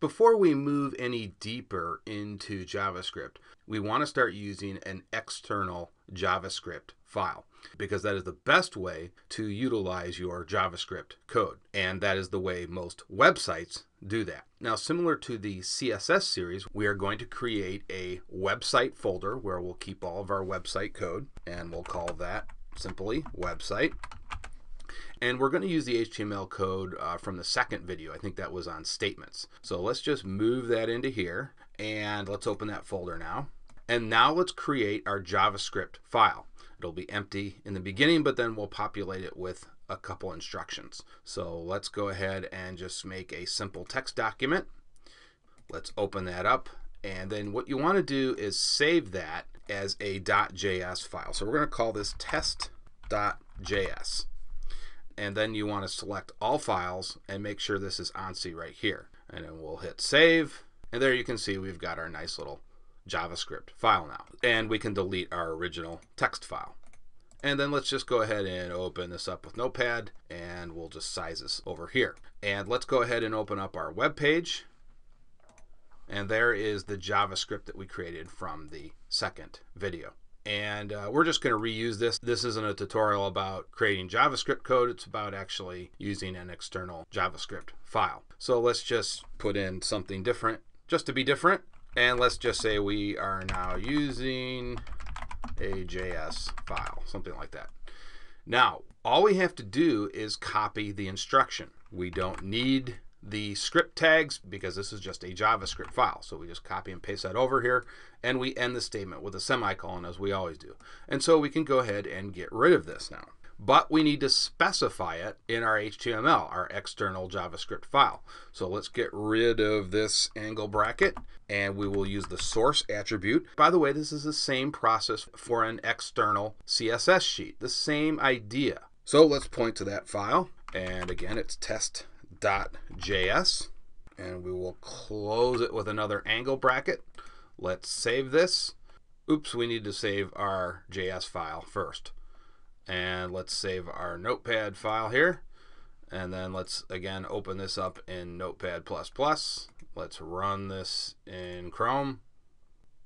Before we move any deeper into JavaScript, we want to start using an external JavaScript file because that is the best way to utilize your JavaScript code. And that is the way most websites do that. Now, similar to the CSS series, we are going to create a website folder where we'll keep all of our website code and we'll call that simply website. And we're going to use the HTML code uh, from the second video. I think that was on statements. So let's just move that into here and let's open that folder now. And now let's create our JavaScript file. It'll be empty in the beginning, but then we'll populate it with a couple instructions. So let's go ahead and just make a simple text document. Let's open that up. And then what you want to do is save that as a .js file. So we're going to call this test.js. And then you want to select all files and make sure this is ANSI right here. And then we'll hit save. And there you can see we've got our nice little JavaScript file now. And we can delete our original text file. And then let's just go ahead and open this up with Notepad and we'll just size this over here. And let's go ahead and open up our web page. And there is the JavaScript that we created from the second video. And uh, we're just going to reuse this. This isn't a tutorial about creating JavaScript code. It's about actually using an external JavaScript file. So let's just put in something different just to be different. And let's just say we are now using a JS file, something like that. Now, all we have to do is copy the instruction. We don't need the script tags because this is just a JavaScript file. So we just copy and paste that over here and we end the statement with a semicolon as we always do. And so we can go ahead and get rid of this now but we need to specify it in our HTML, our external JavaScript file. So let's get rid of this angle bracket and we will use the source attribute. By the way, this is the same process for an external CSS sheet, the same idea. So let's point to that file and again it's test.js and we will close it with another angle bracket. Let's save this. Oops, we need to save our JS file first. And let's save our notepad file here. And then let's again open this up in Notepad++. Let's run this in Chrome.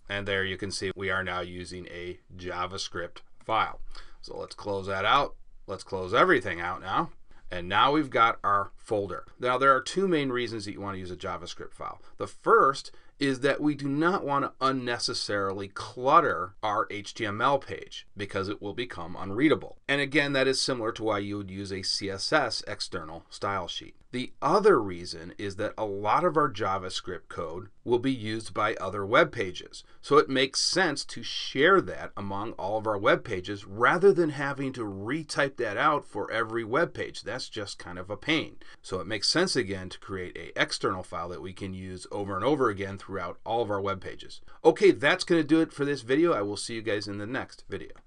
And there you can see we are now using a JavaScript file. So let's close that out. Let's close everything out now. And now we've got our folder. Now there are two main reasons that you want to use a JavaScript file. The first is that we do not want to unnecessarily clutter our HTML page because it will become unreadable. And again, that is similar to why you would use a CSS external style sheet. The other reason is that a lot of our JavaScript code will be used by other web pages. So it makes sense to share that among all of our web pages rather than having to retype that out for every web page. That's just kind of a pain. So it makes sense again to create a external file that we can use over and over again throughout all of our web pages. Okay, that's going to do it for this video. I will see you guys in the next video.